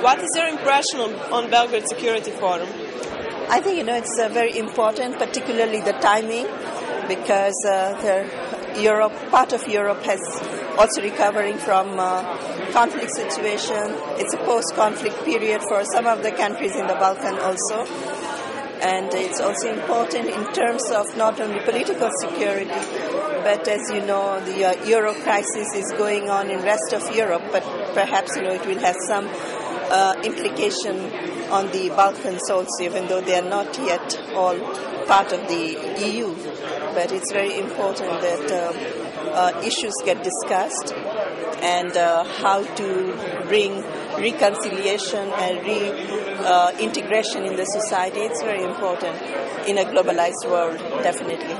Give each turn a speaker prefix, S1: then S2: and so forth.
S1: What is your impression on Belgrade Security Forum?
S2: I think you know it's uh, very important, particularly the timing, because uh, Europe part of Europe has also recovering from uh, conflict situation. It's a post-conflict period for some of the countries in the Balkan also, and it's also important in terms of not only political security, but as you know, the uh, euro crisis is going on in rest of Europe, but perhaps you know it will have some uh, implication on the Balkans also, even though they are not yet all part of the EU. But it's very important that uh, uh, issues get discussed and uh, how to bring reconciliation and reintegration in the society. It's very important in a globalized world, definitely.